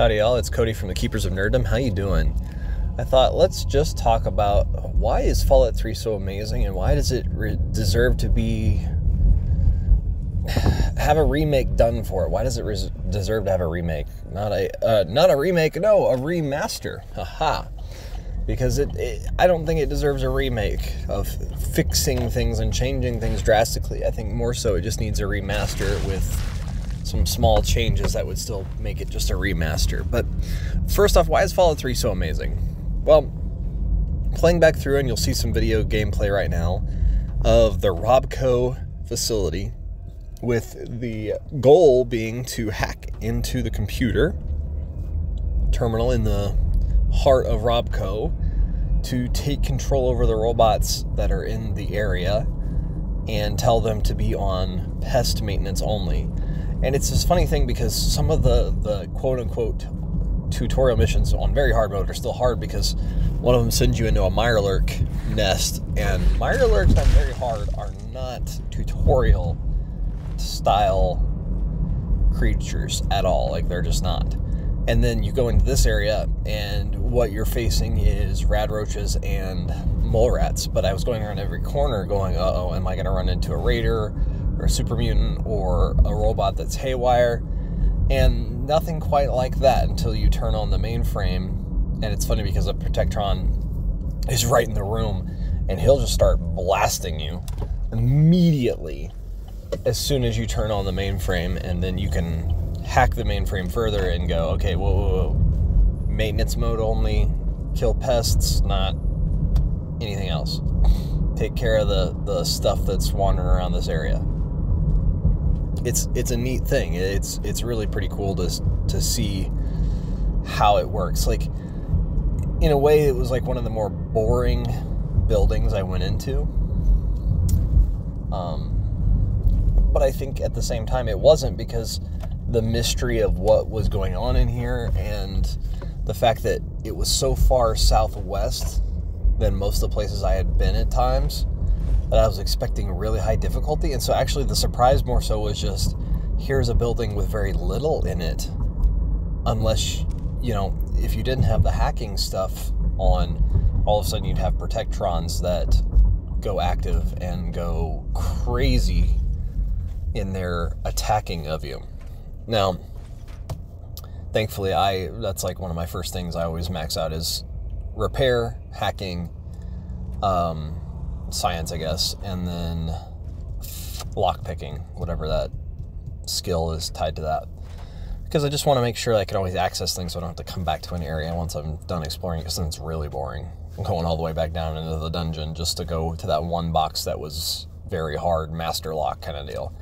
Howdy, y'all. It's Cody from the Keepers of Nerdom. How you doing? I thought let's just talk about why is Fallout 3 so amazing and why does it deserve to be have a remake done for it? Why does it deserve to have a remake? Not a uh, not a remake, no, a remaster. Haha. Because it, it, I don't think it deserves a remake of fixing things and changing things drastically. I think more so it just needs a remaster with some small changes that would still make it just a remaster. But first off, why is Fallout 3 so amazing? Well, playing back through, and you'll see some video gameplay right now of the Robco facility, with the goal being to hack into the computer terminal in the heart of Robco to take control over the robots that are in the area and tell them to be on pest maintenance only. And it's this funny thing because some of the, the quote unquote tutorial missions on very hard mode are still hard because one of them sends you into a Mirelurk nest, and Mirelurks on very hard are not tutorial style creatures at all. Like they're just not. And then you go into this area, and what you're facing is rad roaches and mole rats. But I was going around every corner going, uh oh, am I going to run into a raider or a super mutant or a robot that's haywire? And nothing quite like that until you turn on the mainframe. And it's funny because a Protectron is right in the room, and he'll just start blasting you immediately as soon as you turn on the mainframe, and then you can hack the mainframe further and go, okay, whoa, whoa, whoa. maintenance mode only, kill pests, not anything else. Take care of the, the stuff that's wandering around this area. It's it's a neat thing. It's it's really pretty cool to to see how it works. Like in a way, it was like one of the more boring buildings I went into. Um, but I think at the same time it wasn't because the mystery of what was going on in here and the fact that it was so far southwest than most of the places I had been at times that I was expecting really high difficulty. And so actually the surprise more so was just here's a building with very little in it. Unless, you know, if you didn't have the hacking stuff on, all of a sudden you'd have protectrons that go active and go crazy in their attacking of you. Now, thankfully, I that's like one of my first things I always max out is repair, hacking, um, science, I guess, and then lock picking, whatever that skill is tied to that. Because I just want to make sure I can always access things so I don't have to come back to an area once I'm done exploring, because then it's really boring. I'm going all the way back down into the dungeon just to go to that one box that was very hard, master lock kind of deal.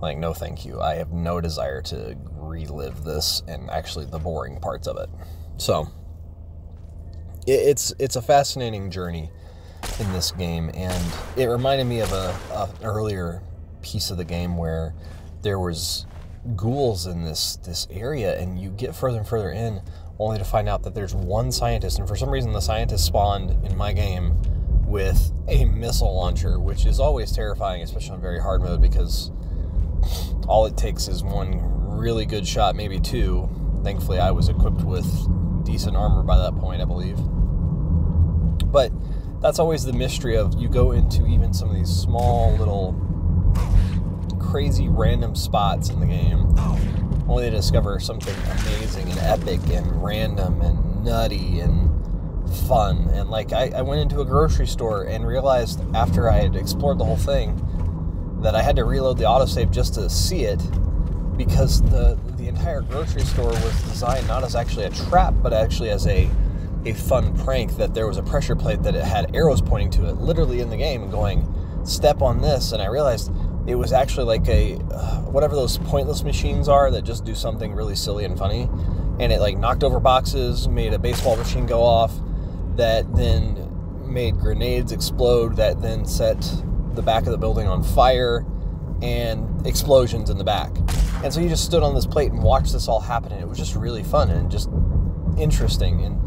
Like, no, thank you. I have no desire to relive this and actually the boring parts of it. So, it's it's a fascinating journey in this game, and it reminded me of a, a earlier piece of the game where there was ghouls in this this area, and you get further and further in, only to find out that there's one scientist, and for some reason the scientist spawned in my game with a missile launcher, which is always terrifying, especially on very hard mode because all it takes is one really good shot, maybe two. Thankfully, I was equipped with decent armor by that point, I believe. But that's always the mystery of you go into even some of these small little crazy random spots in the game only to discover something amazing and epic and random and nutty and fun. And like I, I went into a grocery store and realized after i had explored the whole thing that I had to reload the autosave just to see it because the the entire grocery store was designed not as actually a trap, but actually as a a fun prank that there was a pressure plate that it had arrows pointing to it, literally in the game, going step on this, and I realized it was actually like a uh, whatever those pointless machines are that just do something really silly and funny, and it like knocked over boxes, made a baseball machine go off, that then made grenades explode, that then set the back of the building on fire and explosions in the back. And so you just stood on this plate and watched this all happen, and it was just really fun and just interesting. And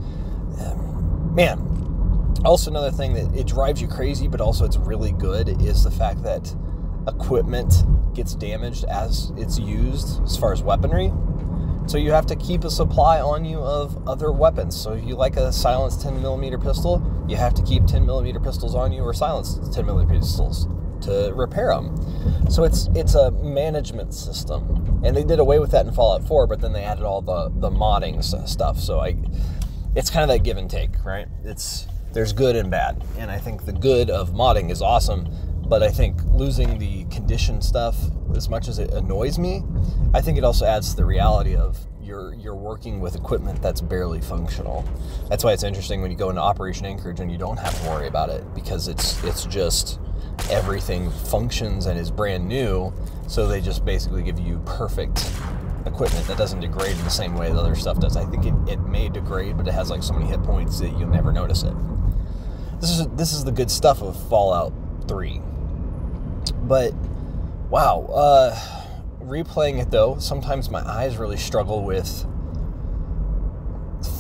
man, also another thing that it drives you crazy, but also it's really good is the fact that equipment gets damaged as it's used as far as weaponry. So you have to keep a supply on you of other weapons. So if you like a silenced 10 millimeter pistol, you have to keep 10 millimeter pistols on you or silenced 10 millimeter pistols to repair them. So it's it's a management system, and they did away with that in Fallout 4, but then they added all the the modding stuff. So I, it's kind of that give and take, right? It's there's good and bad, and I think the good of modding is awesome, but I think losing the condition stuff, as much as it annoys me, I think it also adds to the reality of you're you're working with equipment that's barely functional. That's why it's interesting when you go into Operation Anchorage and you don't have to worry about it because it's it's just everything functions and is brand new. So they just basically give you perfect equipment that doesn't degrade in the same way that other stuff does. I think it, it may degrade, but it has like so many hit points that you'll never notice it. This is this is the good stuff of Fallout 3. But wow, uh, replaying it though, sometimes my eyes really struggle with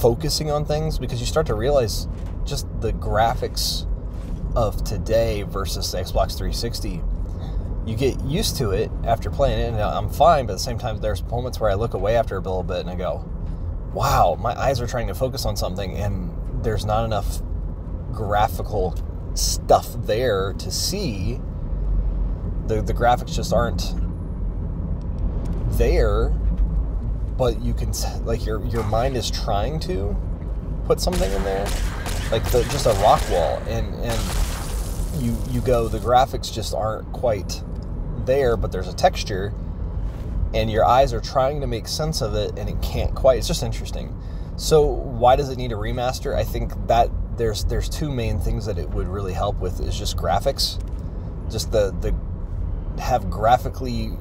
focusing on things because you start to realize just the graphics of today versus the Xbox 360, you get used to it after playing it, and I'm fine. But at the same time, there's moments where I look away after a little bit and I go, "Wow, my eyes are trying to focus on something, and there's not enough graphical stuff there to see." The the graphics just aren't there, but you can like your your mind is trying to put something in there, like the, just a rock wall, and and you you go the graphics just aren't quite there, but there's a texture, and your eyes are trying to make sense of it, and it can't quite. It's just interesting. So why does it need a remaster? I think that there's there's two main things that it would really help with is just graphics, just the the have graphically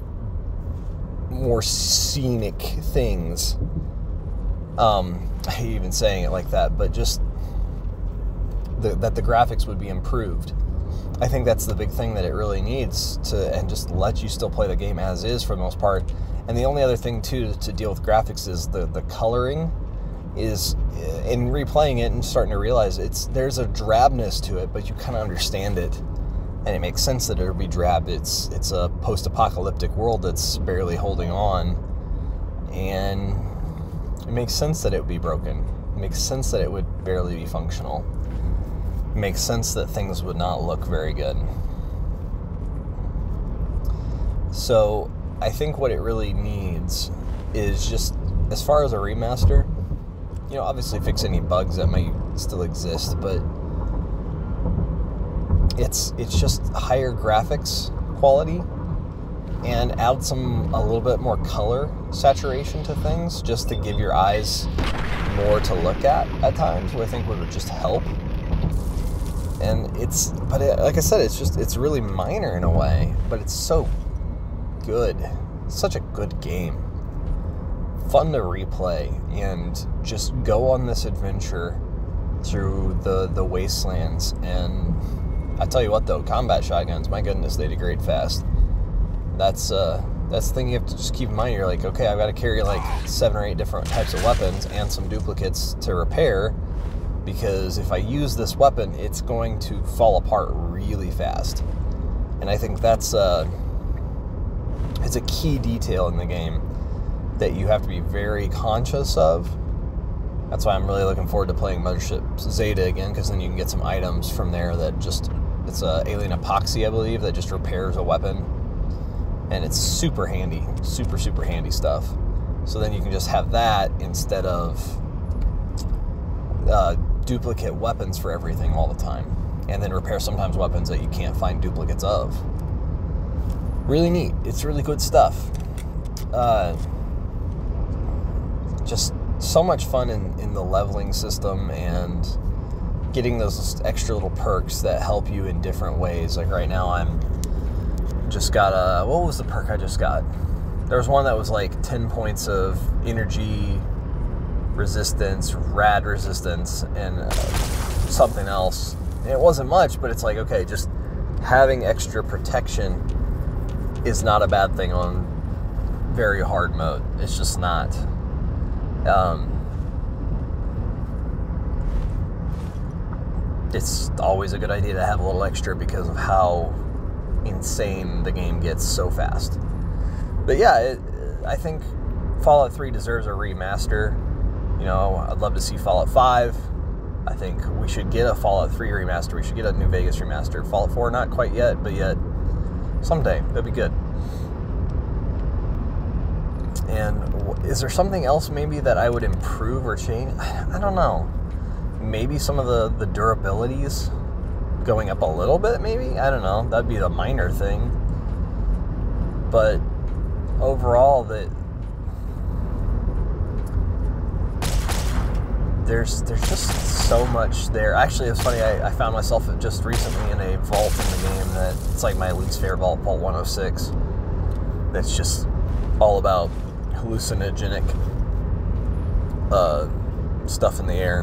more scenic things. Um, I hate even saying it like that, but just the, that the graphics would be improved. I think that's the big thing that it really needs to, and just let you still play the game as is for the most part. And the only other thing too to deal with graphics is the the coloring is eh, in replaying it and starting to realize it's there's a drabness to it, but you kind of understand it, and it makes sense that it would be drab. It's it's a post-apocalyptic world that's barely holding on, and it makes sense that it would be broken. It makes sense that it would barely be functional makes sense that things would not look very good. So, I think what it really needs is just as far as a remaster, you know, obviously fix any bugs that might still exist, but it's it's just higher graphics quality and add some a little bit more color saturation to things just to give your eyes more to look at at times, which I think would just help and it's but it, like i said it's just it's really minor in a way but it's so good. Such a good game. Fun to replay and just go on this adventure through the the wastelands. And i tell you what though combat shotguns my goodness they degrade fast. That's uh that's the thing you have to just keep in mind. You're like okay i've got to carry like seven or eight different types of weapons and some duplicates to repair because if I use this weapon, it's going to fall apart really fast. And I think that's uh, it's a key detail in the game that you have to be very conscious of. That's why I'm really looking forward to playing Mothership Zeta again, because then you can get some items from there that just it's a alien epoxy, I believe, that just repairs a weapon, and it's super handy, super super handy stuff. So then you can just have that instead of uh, duplicate weapons for everything all the time, and then repair sometimes weapons that you can't find duplicates of. Really neat. It's really good stuff. Uh, just so much fun in, in the leveling system and getting those extra little perks that help you in different ways. Like right now, I'm just got a what was the perk I just got? There was one that was like 10 points of energy resistance, rad resistance, and uh, something else. And it wasn't much, but it's like, okay, just having extra protection is not a bad thing on very hard mode. It's just not. Um, it's always a good idea to have a little extra because of how insane the game gets so fast. But yeah, it, I think Fallout 3 deserves a remaster. You know, I'd love to see Fallout 5. I think we should get a Fallout 3 remaster. We should get a New Vegas remaster. Fallout 4, not quite yet, but yet someday. That'd be good. And is there something else maybe that I would improve or change? I don't know. Maybe some of the, the durabilities going up a little bit, maybe? I don't know. That'd be the minor thing. But overall, that there's there's just so much there. Actually, it's funny. I, I, found myself just recently in a vault in the game that it's like my least favorite vault, Vault 106. That's just all about hallucinogenic uh, stuff in the air,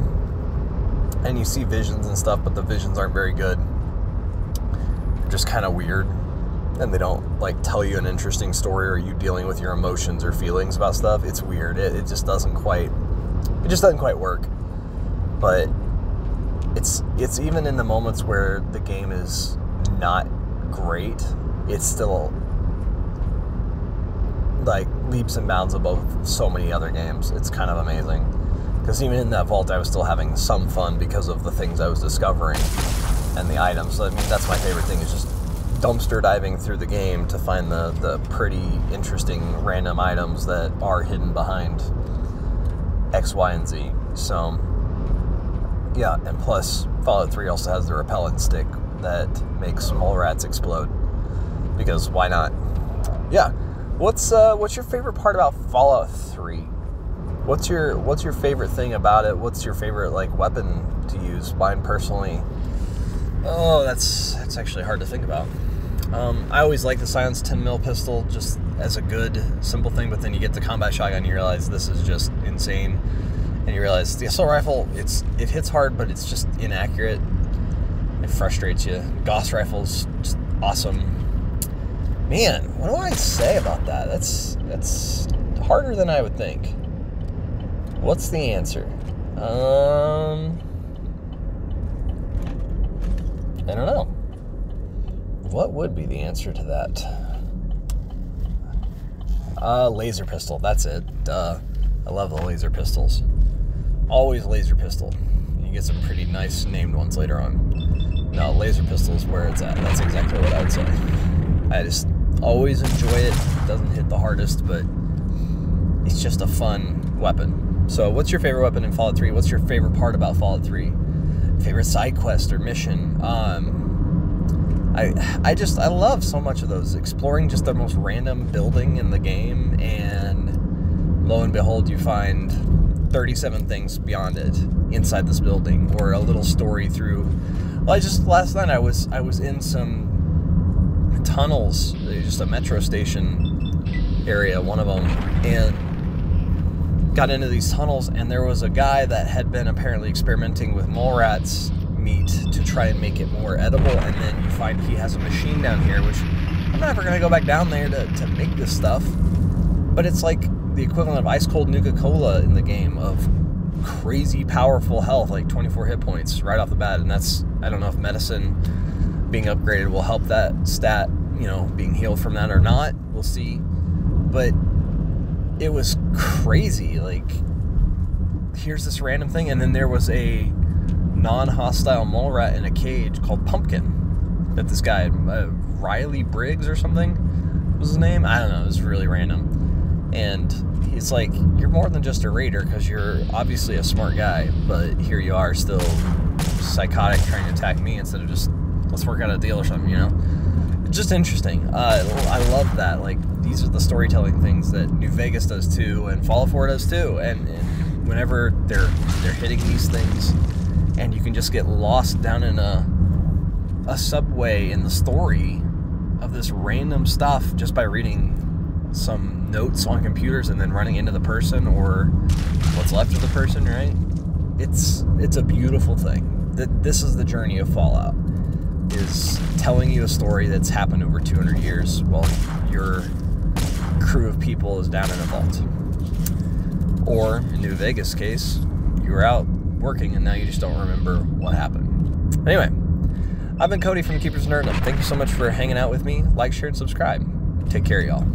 and you see visions and stuff, but the visions aren't very good. They're just kind of weird, and they don't like tell you an interesting story or you dealing with your emotions or feelings about stuff. It's weird. It, it just doesn't quite. It just doesn't quite work but it's it's even in the moments where the game is not great, it's still like leaps and bounds above so many other games. It's kind of amazing. Because even in that vault, I was still having some fun because of the things I was discovering and the items. So, I mean, that's my favorite thing is just dumpster diving through the game to find the, the pretty interesting random items that are hidden behind X, Y, and Z. So, yeah, and plus Fallout 3 also has the repellent stick that makes mole rats explode. Because why not? Yeah. What's uh, what's your favorite part about Fallout 3? What's your what's your favorite thing about it? What's your favorite like weapon to use? Mine personally. Oh, that's that's actually hard to think about. Um, I always like the Silence 10 mil pistol just as a good simple thing, but then you get the combat shotgun, you realize this is just insane and you realize the assault rifle it's it hits hard but it's just inaccurate. It frustrates you. Gauss rifle's just awesome. Man what do i say about that? That's that's harder than i would think. What's the answer? Um i don't know. What would be the answer to that? Uh laser pistol. That's it. Duh. I love the laser pistols always laser pistol. You get some pretty nice named ones later on. No, laser pistol is where it's at. That's exactly what I would say. I just always enjoy it. it. Doesn't hit the hardest, but it's just a fun weapon. So, what's your favorite weapon in Fallout 3? What's your favorite part about Fallout 3? Favorite side quest or mission? Um, I I just I love so much of those exploring just the most random building in the game, and lo and behold, you find 37 things beyond it inside this building or a little story through well, I just last night I was I was in some tunnels just a metro station area one of them and got into these tunnels and there was a guy that had been apparently experimenting with mole rats meat to try and make it more edible and then you find he has a machine down here which I'm never gonna go back down there to, to make this stuff but it's like the equivalent of ice cold Nuka Cola in the game of crazy powerful health, like 24 hit points right off the bat. And that's, I don't know if medicine being upgraded will help that stat, you know, being healed from that or not. We'll see. But it was crazy. Like, here's this random thing. And then there was a non hostile mole rat in a cage called Pumpkin that this guy, uh, Riley Briggs or something was his name. I don't know. It was really random and it's like you're more than just a raider because you're obviously a smart guy but here you are still psychotic trying to attack me instead of just let's work out a deal or something you know? It's just interesting. Uh, i love that like these are the storytelling things that new vegas does too and fallout 4 does too and, and whenever they're they're hitting these things and you can just get lost down in a a subway in the story of this random stuff just by reading some notes on computers and then running into the person or what's left of the person, right? It's it's a beautiful thing. That this is the journey of Fallout is telling you a story that's happened over 200 years while your crew of people is down in a vault. Or in New Vegas case, you were out working and now you just don't remember what happened. Anyway, I've been Cody from Keepers Nerdom. Thank you so much for hanging out with me. Like, share, and subscribe. Take care, y'all.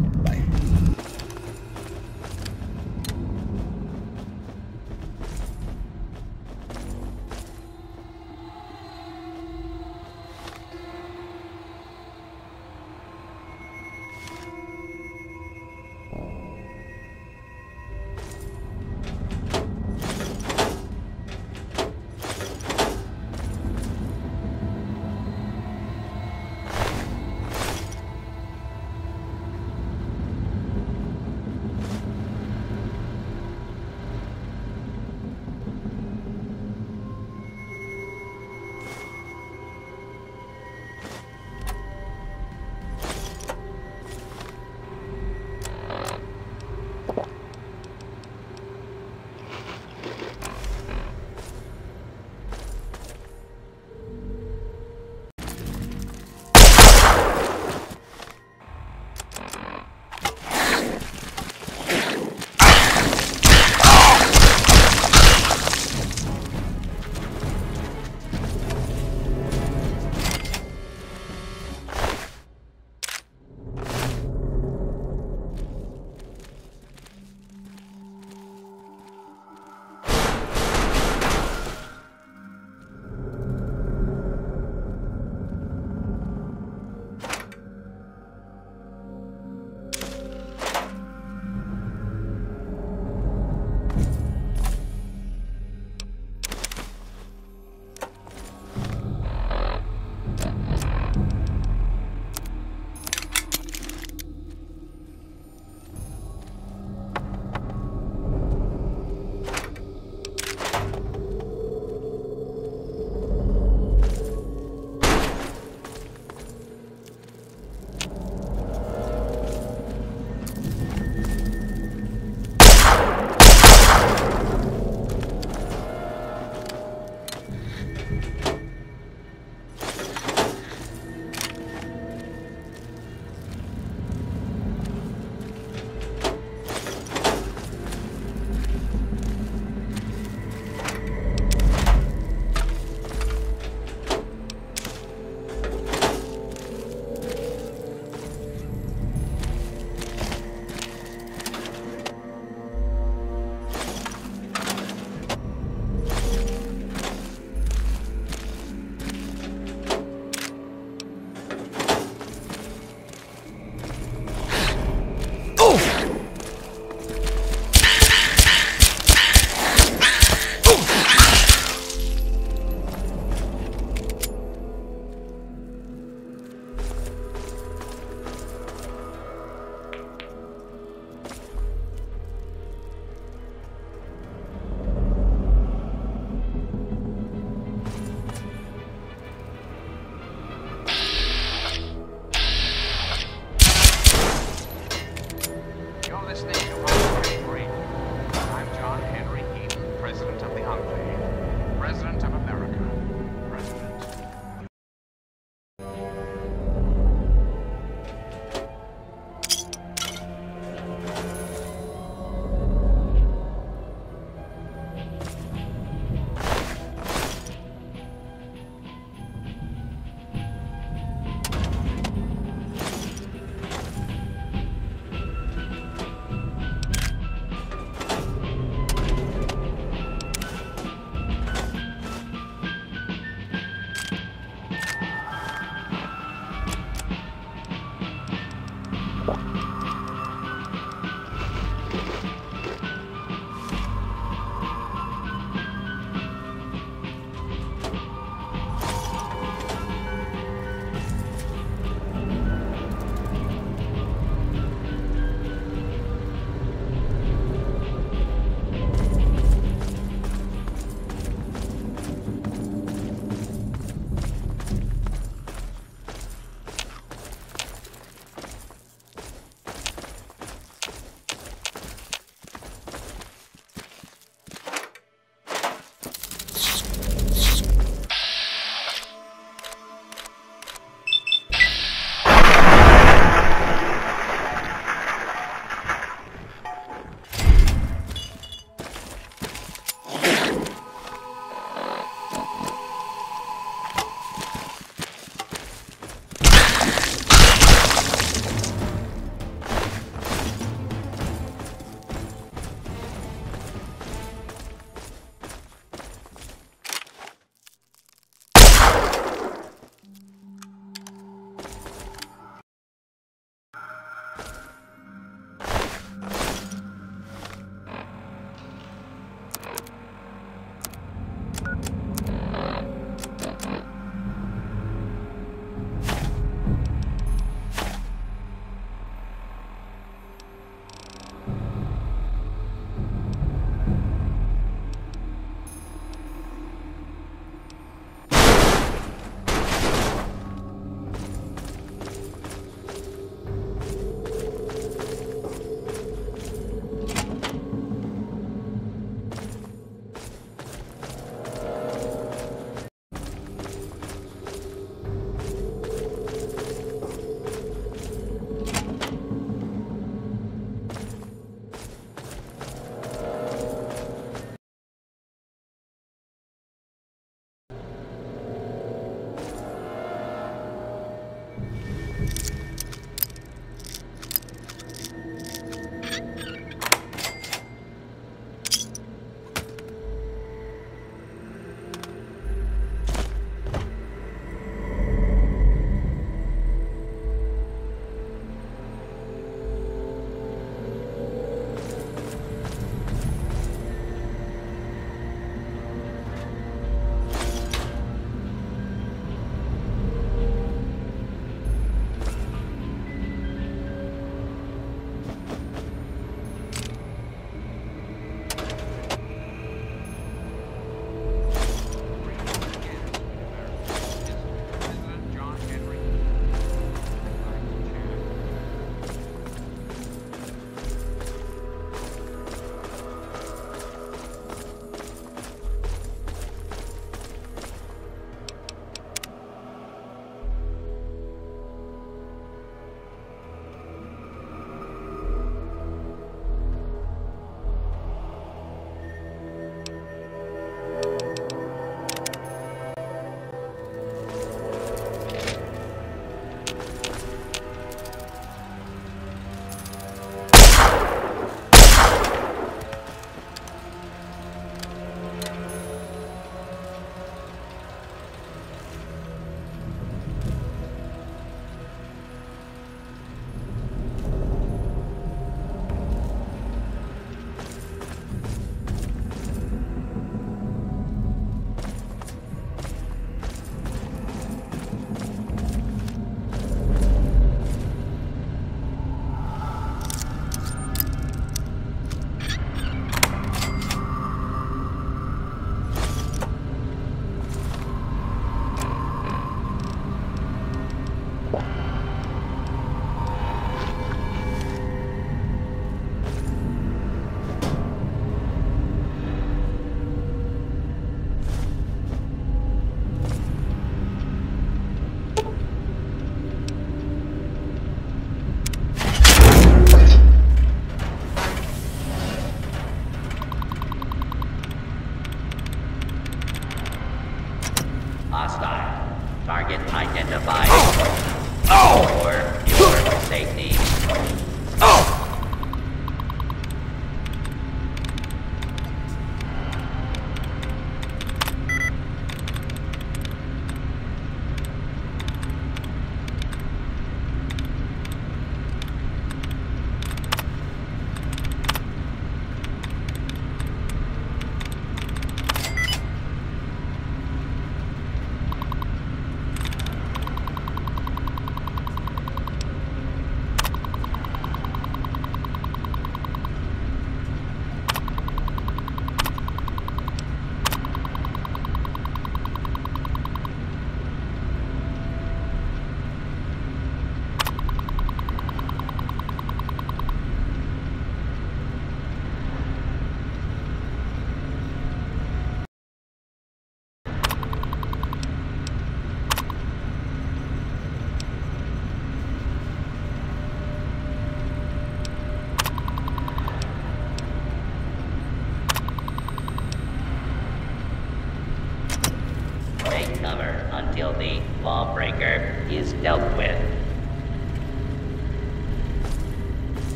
listening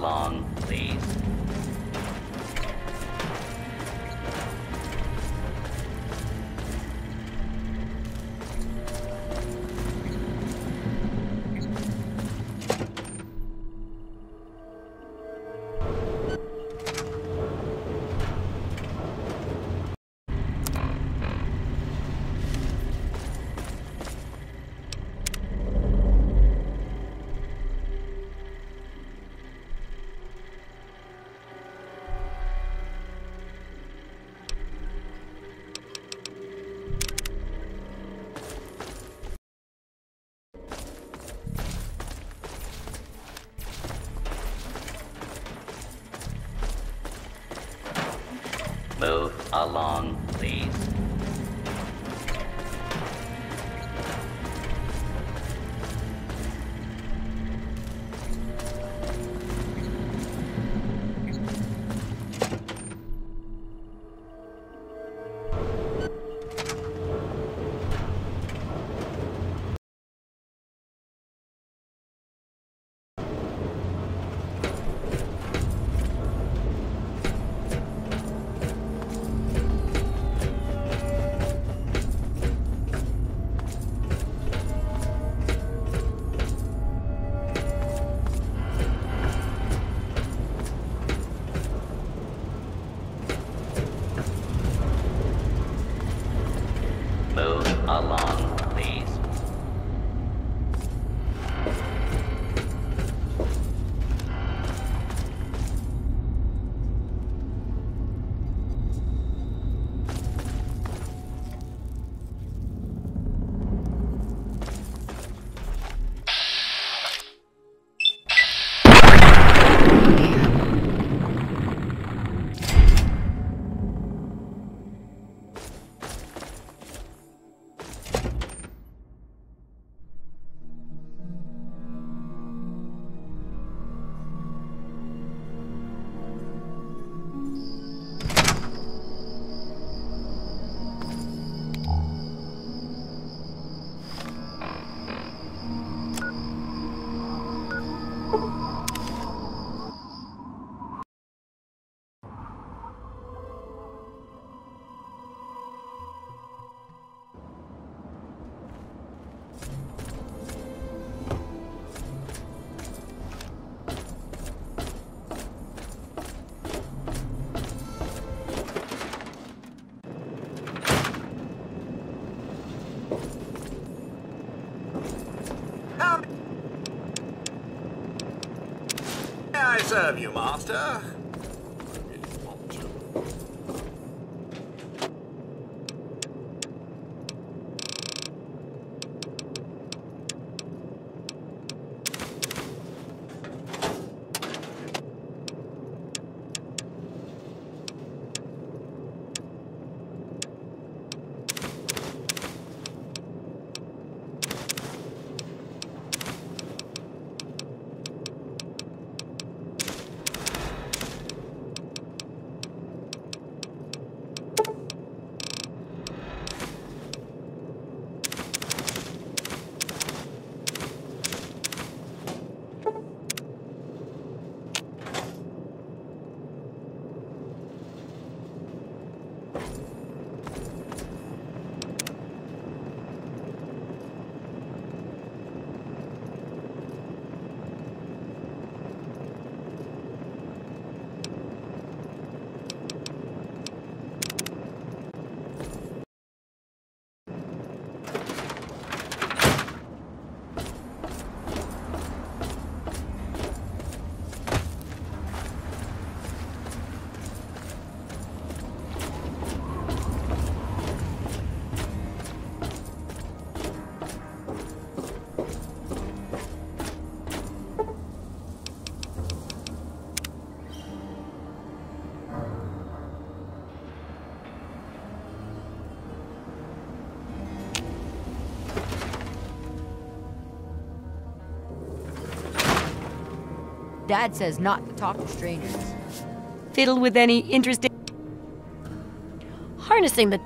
Move serve you, master? Dad says not to talk to strangers. Fiddle with any interesting. Harnessing the.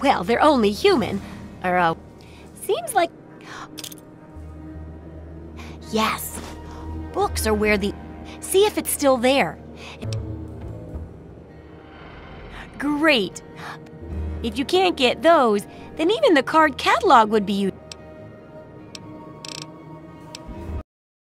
Well, they're only human. Or, uh. Seems like. Yes. Books are where the. See if it's still there. Great. If you can't get those, then even the card catalog would be.